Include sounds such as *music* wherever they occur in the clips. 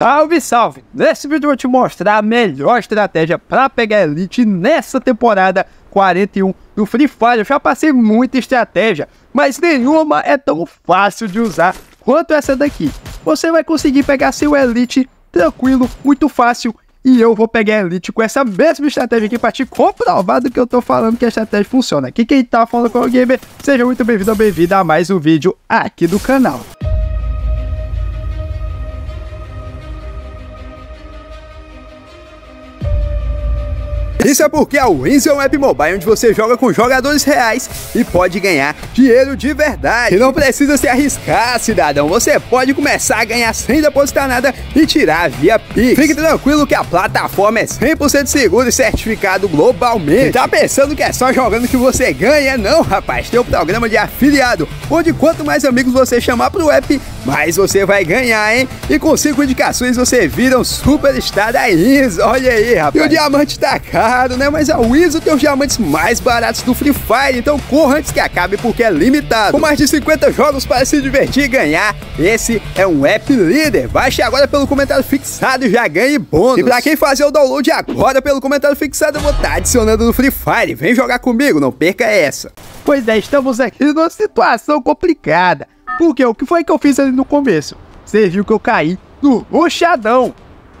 Salve, salve! Nesse vídeo eu vou te mostrar a melhor estratégia para pegar Elite nessa temporada 41 do Free Fire. Eu já passei muita estratégia, mas nenhuma é tão fácil de usar quanto essa daqui. Você vai conseguir pegar seu Elite tranquilo, muito fácil, e eu vou pegar Elite com essa mesma estratégia aqui para te comprovar do que eu tô falando que a estratégia funciona. Aqui quem tá falando com o Gamer, seja muito bem-vindo ou bem-vinda a mais um vídeo aqui do canal. Isso é porque a Wins é um app mobile onde você joga com jogadores reais e pode ganhar dinheiro de verdade. E não precisa se arriscar, cidadão. Você pode começar a ganhar sem depositar nada e tirar via Pix. Fique tranquilo que a plataforma é 100% segura e certificado globalmente. Tá pensando que é só jogando que você ganha? Não, rapaz. Tem o um programa de afiliado, onde quanto mais amigos você chamar pro app, mais você vai ganhar, hein? E com 5 indicações você vira um superstar da Wins. Olha aí, rapaz. E o diamante tá caro né? Mas a Weasel tem os diamantes mais baratos do Free Fire, então corra antes que acabe porque é limitado. Com mais de 50 jogos para se divertir e ganhar, esse é um app líder. Baixe agora pelo comentário fixado e já ganhe bônus. E pra quem fazer o download agora pelo comentário fixado, eu vou estar tá adicionando no Free Fire. Vem jogar comigo, não perca essa. Pois é, estamos aqui numa situação complicada. Porque o que foi que eu fiz ali no começo? Você viu que eu caí no roxadão.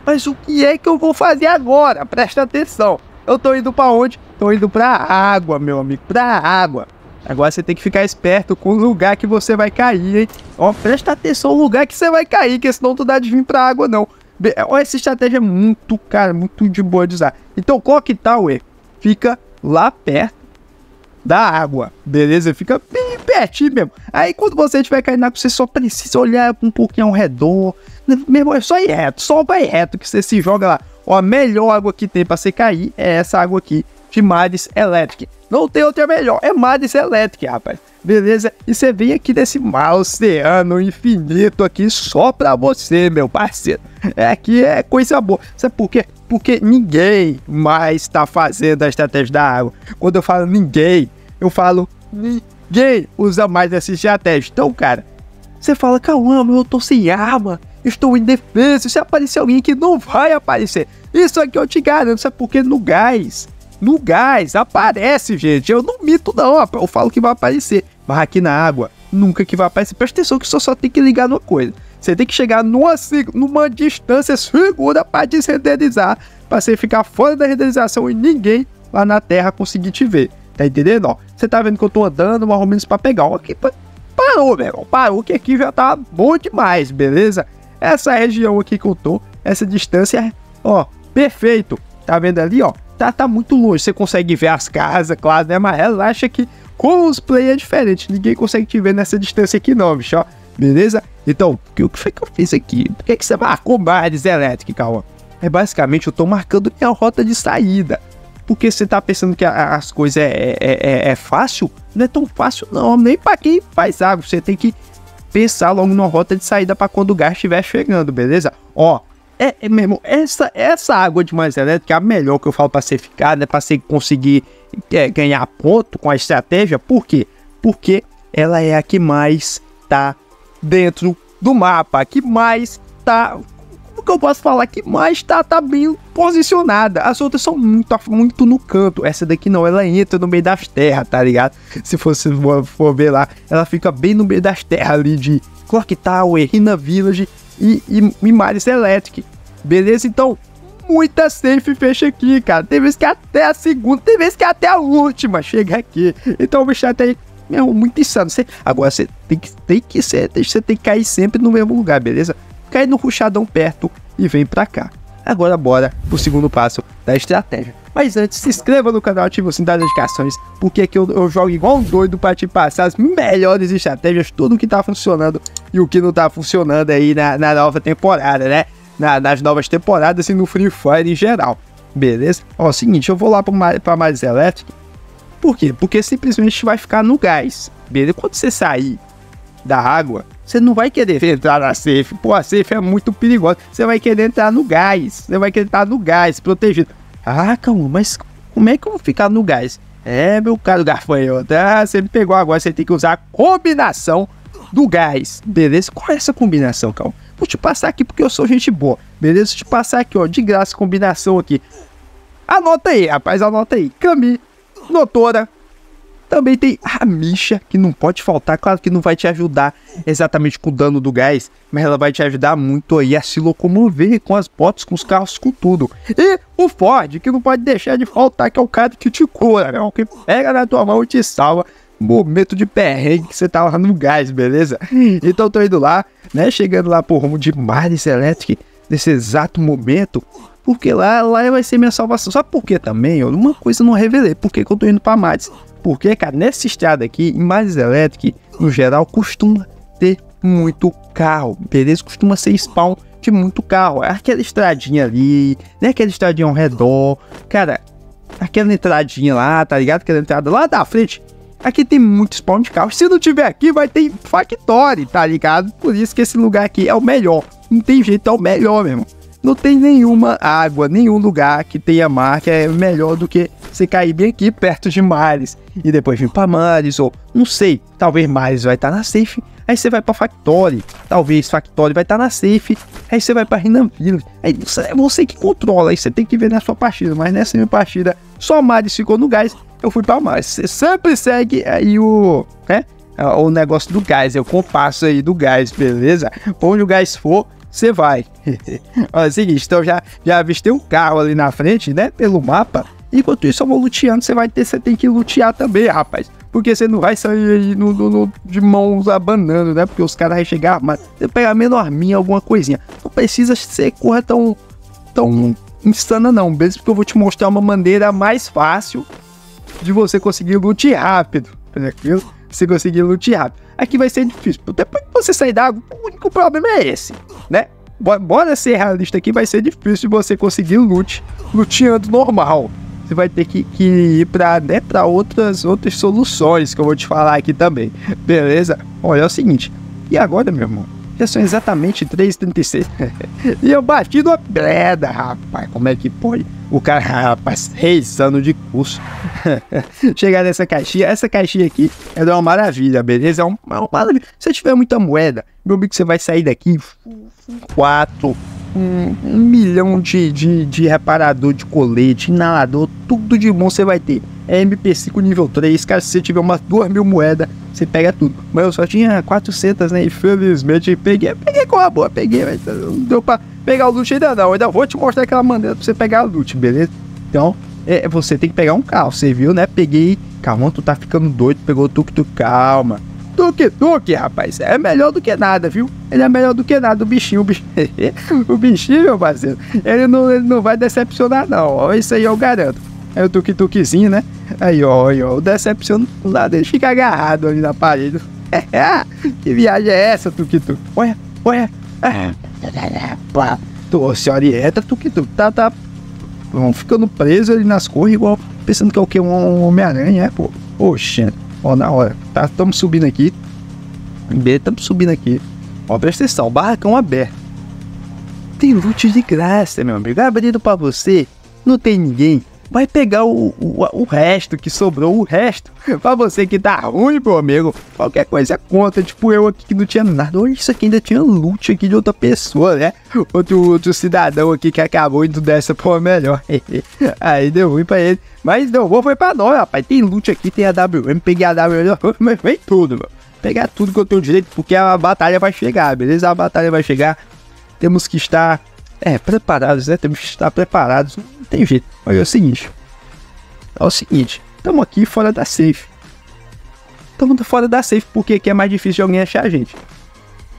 Mas o que é que eu vou fazer agora? Presta atenção. Eu tô indo para onde? Tô indo pra água, meu amigo, pra água. Agora você tem que ficar esperto com o lugar que você vai cair, hein? Ó, presta atenção no lugar que você vai cair, que senão tu dá de vir pra água, não. Ó, essa estratégia é muito, cara, muito de boa de usar. Então, Clock Tower fica lá perto da água, beleza? Fica bem pertinho mesmo. Aí, quando você estiver caindo na água, você só precisa olhar um pouquinho ao redor. Mesmo, é só ir reto, só vai reto que você se joga lá. A melhor água que tem para você cair é essa água aqui de Mares Electric. Não tem outra melhor, é Mares Electric, rapaz. Beleza? E você vem aqui desse oceano infinito aqui só pra você, meu parceiro. É aqui é coisa boa. Sabe por quê? Porque ninguém mais tá fazendo a estratégia da água. Quando eu falo ninguém, eu falo ninguém usa mais essa estratégia. Então, cara, você fala, calma, eu tô sem arma, estou indefeso. Se aparecer alguém que não vai aparecer. Isso aqui eu te garanto, sabe por quê? No gás. No gás, aparece, gente. Eu não mito, não. Eu falo que vai aparecer. Mas aqui na água, nunca que vai aparecer. Presta atenção que você só tem que ligar numa coisa. Você tem que chegar numa, numa distância segura para desrenderizar. Para você ficar fora da renderização e ninguém lá na Terra conseguir te ver. Tá entendendo? Você tá vendo que eu tô andando mais ou menos para pegar. Ó, aqui parou, meu. Parou que aqui já tá bom demais, beleza? Essa região aqui que eu tô, essa distância, ó, perfeito. Tá vendo ali, ó? Tá, tá muito longe. Você consegue ver as casas, claro, né? Mas relaxa que com os play é diferente. Ninguém consegue te ver nessa distância aqui não, bicho, ó. Beleza? Então, o que foi que eu fiz aqui? Por que, que você marcou bares elétricos, calma? É basicamente eu tô marcando minha rota de saída. Porque você tá pensando que as coisas é, é, é, é, fácil? Não é tão fácil, não. Nem para quem faz água. Você tem que pensar logo numa rota de saída para quando o gás estiver chegando, beleza? Ó, é, é mesmo, essa, essa água de mais elétrica é a melhor que eu falo para ser ficar, né? Para você conseguir é, ganhar ponto com a estratégia. Por quê? Porque ela é a que mais tá dentro do mapa, a que mais tá que eu posso falar que mais tá, tá bem posicionada. As outras são muito, muito no canto. Essa daqui não, ela entra no meio das terras, tá ligado? Se você for, ver lá, ela fica bem no meio das terras ali de Clock Tower, Rina Village e, e, e Maris Electric. Beleza? Então, muita safe fecha aqui, cara. Tem vezes que até a segunda, tem vezes que até a última chega aqui. Então, o bicho até meu, muito insano. Você, agora você tem que, tem que ser, você tem que cair sempre no mesmo lugar, beleza? Cai no ruchadão perto e vem pra cá. Agora bora pro segundo passo da estratégia. Mas antes, se inscreva no canal, ative o sininho das notificações, porque aqui eu, eu, jogo igual um doido para te passar as melhores estratégias, tudo que tá funcionando e o que não tá funcionando aí na, na nova temporada, né? Na, nas novas temporadas e no Free Fire em geral. Beleza? Ó, seguinte, eu vou lá para mais elétrico. Por quê? Porque simplesmente vai ficar no gás. Beleza? Quando você sair da água, você não vai querer entrar na safe. Pô, a safe é muito perigosa. Você vai querer entrar no gás. Você vai querer entrar no gás, protegido. Ah, calma, mas como é que eu vou ficar no gás? É, meu caro gafanhoto. Ah, você me pegou agora. Você tem que usar a combinação do gás. Beleza? Qual é essa combinação, calma? vou te passar aqui porque eu sou gente boa. Beleza? Vou te passar aqui, ó, de graça, combinação aqui. Anota aí, rapaz, anota aí. Cami, Notora, também tem a Misha, que não pode faltar. Claro que não vai te ajudar exatamente com o dano do gás, mas ela vai te ajudar muito aí a se locomover com as botas, com os carros, com tudo. E o Ford, que não pode deixar de faltar, que é o cara que te cura, né? O que pega na tua mão e te salva. Momento de perrengue que você tá lá no gás, beleza? Então tô indo lá, né? Chegando lá pro rumo de Maris Electric, nesse exato momento. Porque lá, lá vai ser minha salvação. Sabe por que também? Uma coisa eu não revelei. Por que, eu tô indo pra Maris? Porque, cara, nessa estrada aqui, em Mares Electric, no geral, costuma ter muito carro, beleza? Costuma ser spawn de muito carro. É aquela estradinha ali, né? Aquela estradinha ao redor. Cara, aquela entradinha lá, tá ligado? Aquela entrada lá da frente. Aqui tem muito spawn de carro. Se não tiver aqui, vai ter Factory, tá ligado? Por isso que esse lugar aqui é o melhor. Não tem jeito, é o melhor mesmo. Não tem nenhuma água, nenhum lugar que tenha mar que é melhor do que você cair bem aqui perto de Mares e depois vir para Mares ou não sei, talvez Mares vai estar tá na safe, aí você vai para Factory, talvez Factory vai estar tá na safe, aí você vai para Rinanville, aí é você que controla, aí você tem que ver na sua partida, mas nessa minha partida só Mares ficou no gás, eu fui para Mares. Você sempre segue aí o, né? O negócio do gás, é o compasso aí do gás, beleza? Onde o gás for, você vai. *laughs* Olha, é o seguinte, então já, já avistei um carro ali na frente, né? Pelo mapa. Enquanto isso, eu vou luteando, você vai ter, você tem que lutear também, rapaz. Porque você não vai sair no, no, no de mãos abanando, né? Porque os caras vão chegar, mas você pega a menor alguma coisinha. Não precisa ser corra tão, tão insana, não. Mesmo porque eu vou te mostrar uma maneira mais fácil de você conseguir loot rápido. Tranquilo? Você conseguir loot rápido. Aqui vai ser difícil. Depois que você sair da água, o único problema é esse, né? Bora ser realista aqui, vai ser difícil você conseguir loot, luteando normal. Você vai ter que, que ir para né, outras, outras soluções que eu vou te falar aqui também. Beleza? Olha, é o seguinte. E agora, meu irmão? Já são exatamente 3h36. *laughs* e eu bati numa pedra, rapaz. Como é que pode? O cara, rapaz, 6 anos de curso. *laughs* Chegar nessa caixinha. Essa caixinha aqui é uma maravilha, beleza? É uma, é uma maravilha. Se tiver muita moeda, meu amigo, você vai sair daqui 4, um, um, milhão de, de, de reparador de colete, inalador, tudo de bom você vai ter. É MP5 nível 3, cara, se você tiver umas 2 mil moedas, você pega tudo. Mas eu só tinha 400, né? Infelizmente, peguei, peguei com a boa, peguei, mas não deu pra pegar o loot ainda não. Ainda vou te mostrar aquela maneira pra você pegar o loot, beleza? Então, é, você tem que pegar um carro, você viu, né? Peguei, calma, tu tá ficando doido, pegou o tuk-tuk, calma. Tuk-tuk, rapaz, é melhor do que nada, viu? Ele é melhor do que nada, o bichinho, o bichinho, *laughs* o bichinho meu parceiro, ele não, ele não vai decepcionar não, isso aí eu garanto. É o tuk-tukzinho, né? Aí, ó, ó, o decepciona do lado dele, fica agarrado ali na parede. *laughs* que viagem é essa, tuk-tuk? Olha, olha. Tu se orienta, tuk-tuk, tá, tá vão ficando preso ali nas cores, igual pensando que é o que? Um Homem-Aranha, é, pô. Oxe, Ó, na hora. Tá, estamos subindo aqui. Estamos subindo aqui. Ó, presta atenção, barracão aberto. Tem loot de graça, meu amigo. Abrindo pra você, não tem ninguém vai pegar o, o, o resto que sobrou, o resto. *laughs* pra você que tá ruim, meu amigo, qualquer coisa é conta. Tipo eu aqui que não tinha nada. Olha, isso aqui ainda tinha loot aqui de outra pessoa, né? Outro, outro cidadão aqui que acabou indo dessa por melhor. *laughs* Aí deu ruim pra ele. Mas deu bom foi pra nós, rapaz. Tem loot aqui, tem a WM. Peguei a WM, *laughs* mas vem tudo, meu. Pegar tudo que eu tenho direito, porque a batalha vai chegar, beleza? A batalha vai chegar. Temos que estar é, preparados, né? Temos que estar preparados tem jeito. Olha é o seguinte. É o seguinte. Estamos aqui fora da safe. Estamos fora da safe porque aqui é mais difícil de alguém achar a gente.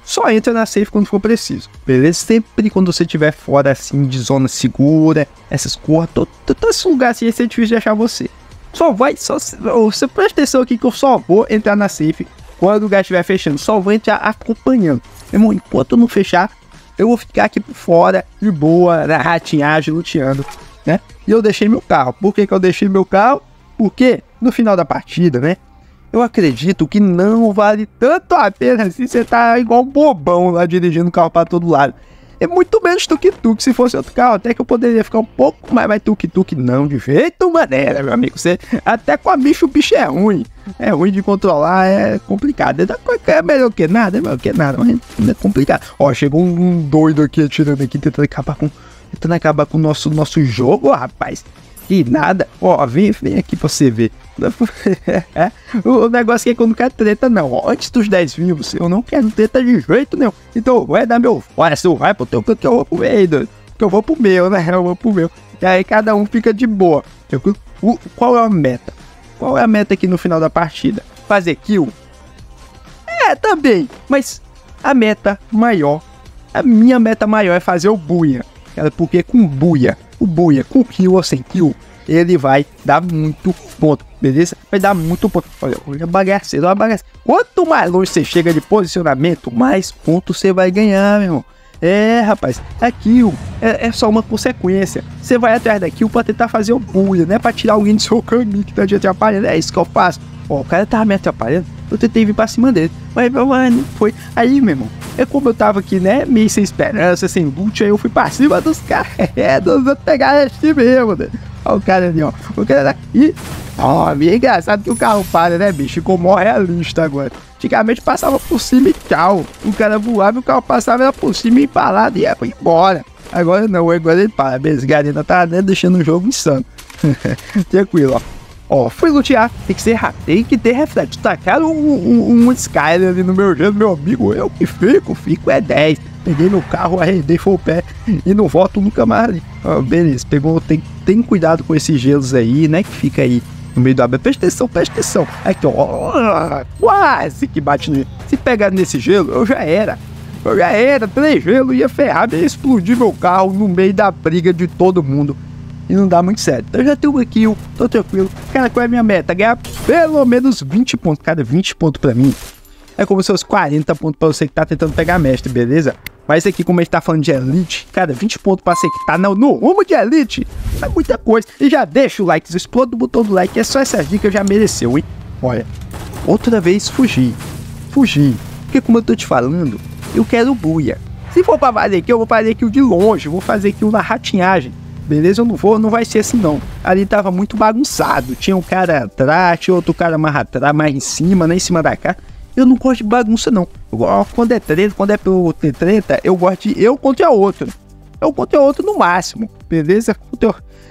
Só entra na safe quando for preciso. Beleza? Sempre quando você estiver fora assim de zona segura, essas coisas, todo, esse lugar assim, vai ser difícil de achar você. Só vai, só você presta atenção aqui que eu só vou entrar na safe quando o lugar estiver fechando. Só vou entrar acompanhando. Irmão, enquanto não fechar, eu vou ficar aqui por fora, de boa, na ratinhagem, luteando né? E eu deixei meu carro. Por que, que eu deixei meu carro? Porque no final da partida, né? Eu acredito que não vale tanto a pena assim você tá igual um bobão lá dirigindo o carro para todo lado. é muito menos tuk-tuk. Se fosse outro carro, até que eu poderia ficar um pouco mais, mas tuk-tuk não, de jeito maneira, meu amigo. Você, até com a bicho, o bicho é ruim. É ruim de controlar, é complicado. É, é melhor que nada, é melhor que nada, mas é complicado. Ó, chegou um doido aqui atirando aqui, tentando acabar com. Tentando acabar com o nosso, nosso jogo, rapaz. Que nada. Ó, vem, vem aqui pra você ver. *laughs* É, o negócio aqui é que eu não quero treta, não. Antes dos 10 vivos, eu não quero treta de jeito nenhum. Então, vai dar meu. Olha, se vai pro teu canto, eu vou pro meio, que eu vou pro meu, né? Eu vou pro meu. E aí cada um fica de boa. O, qual é a meta? Qual é a meta aqui no final da partida? Fazer kill? É, também. Mas a meta maior, a minha meta maior é fazer o buia. Porque com buia o Buia com kill ou sem kill, ele vai dar muito ponto, beleza? Vai dar muito ponto. Olha, olha bagaceiro, olha bagaceiro. Quanto mais longe você chega de posicionamento, mais pontos você vai ganhar, meu irmão. É, rapaz, a kill é, é, só uma consequência. Você vai atrás da kill pra tentar fazer o buia, né? Pra tirar alguém do seu caminho que tá te atrapalhando. É isso que eu faço. Ó, o cara tava me atrapalhando. Eu tentei vir pra cima dele. Mas, mano, foi. Aí, meu irmão, é como eu tava aqui, né? Meio sem esperança, sem loot, aí eu fui pra cima dos caras. *laughs* É, outros pegaram este mesmo, né? O cara ali, ó. O cara aqui. Ó, meio engraçado que o carro para, né, bicho? Ficou mó realista agora. Antigamente passava por cima e tchau. O cara voava e o carro passava era por cima e empalado e ia embora. Agora não, agora ele para. Beleza, Garina tá né, deixando o jogo insano. *laughs* Tranquilo, ó. Ó, fui lutear, tem que ser rápido, tem que ter reflexo. Tacaram um, um, um Skyler ali no meu jeito, meu amigo. Eu que fico, fico é 10. Peguei no carro, arredei, foi o pé e não volto nunca mais ali. Beleza, pegou, tem, tem cuidado com esses gelos aí, né? Que fica aí no meio da água. Presta atenção, presta atenção. Aqui, ó, quase que bate no Se pegar nesse gelo, eu já era. Eu já era, três gelo, ia ferrar, ia explodir meu carro no meio da briga de todo mundo e não dá muito certo. Então eu já tenho uma kill, tô tranquilo. Cara, qual é a minha meta? Ganhar pelo menos 20 pontos. Cara, 20 pontos pra mim é como se fosse 40 pontos pra você que tá tentando pegar mestre, beleza? Mas aqui, como a gente tá falando de elite, cara, 20 pontos pra você que tá no, no rumo de elite, é muita coisa. E já deixa o like, exploda o botão do like, é só essa dica já mereceu, hein? Olha, outra vez fugir, fugir. Porque como eu tô te falando, eu quero buia. Se for pra fazer aqui, eu vou fazer aqui o de longe, vou fazer aqui o na ratinhagem beleza? Eu não vou, não vai ser assim não. Ali tava muito bagunçado. Tinha um cara atrás, tinha outro cara mais atrás, mais em cima, né? Em cima da cara. Eu não gosto de bagunça, não. Eu quando é treta, quando é pro ter treta, eu gosto de eu contra outro. Eu contra outro no máximo, beleza?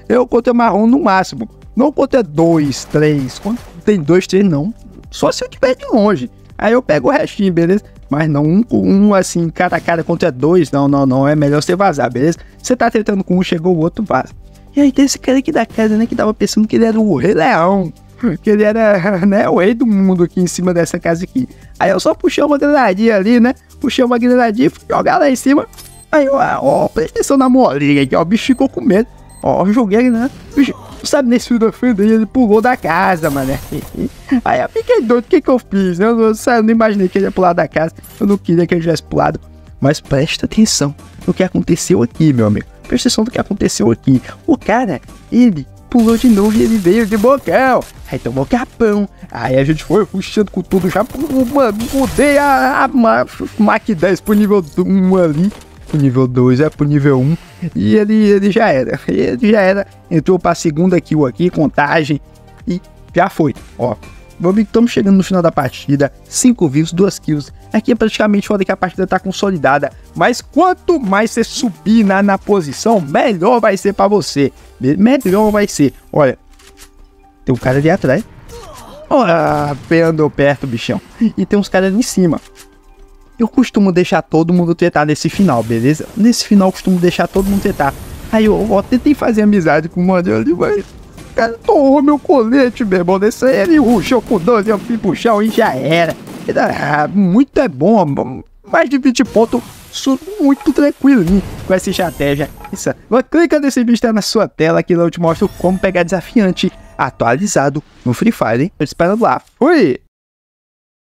Eu contra marrom no máximo. Não contra dois, três. Quando tem dois, três, não. Só se eu tiver de longe. Aí eu pego o restinho, beleza? Mas não um, um assim, cara a cara contra dois. Não, não, não. É melhor você vazar, beleza? Você tá tentando com um, chegou o outro, vaza. E aí tem esse cara aqui da casa, né? Que tava pensando que ele era o Rei Leão. *laughs* Que ele era, *laughs* né, o rei do mundo aqui em cima dessa casa aqui. Aí eu só puxei uma granadinha ali, né? Puxei uma granadinha fui jogar lá em cima. Aí, ó, ó, presta atenção na molinha aqui, ó. O bicho ficou com medo. Ó, joguei, né? Bicho, sabe, nesse frente ele pulou da casa, mano. *laughs* Aí eu fiquei doido, o que que eu fiz? Eu, eu, eu não imaginei que ele ia pular da casa. Eu não queria que ele tivesse pulado. Mas presta atenção no que aconteceu aqui, meu amigo. Presta atenção no que aconteceu aqui. O cara, ele pulou de novo e ele veio de bocão. Aí tomou capão. Aí a gente foi puxando com tudo já. Mano, mudei a, a Mac 10 pro nível 1 ali. Pro nível 2 é pro nível 1. E ele, ele já era. Ele já era. Entrou pra segunda kill aqui, contagem. E já foi. Ó, Vamos estamos chegando no final da partida. 5 views, 2 kills. Aqui é praticamente hora que a partida tá consolidada. Mas quanto mais você subir na, na posição, melhor vai ser para você. Melhor vai ser. Olha, tem um cara ali atrás. Olha, andou perto, bichão. E tem uns caras ali em cima. Eu costumo deixar todo mundo tentar nesse final, beleza? Nesse final eu costumo deixar todo mundo tentar. Aí eu, eu tentei fazer amizade com o mano ali, mas cara torrou meu colete, meu irmão. Desse aí ele ruxou com 12, eu fui chão e já era. Ah, muito é bom, mais de 20 pontos, muito tranquilo com essa estratégia. Isso. Clica nesse vídeo tá na sua tela que eu te mostro como pegar desafiante atualizado no Free Fire, hein? Tô esperando lá. Fui!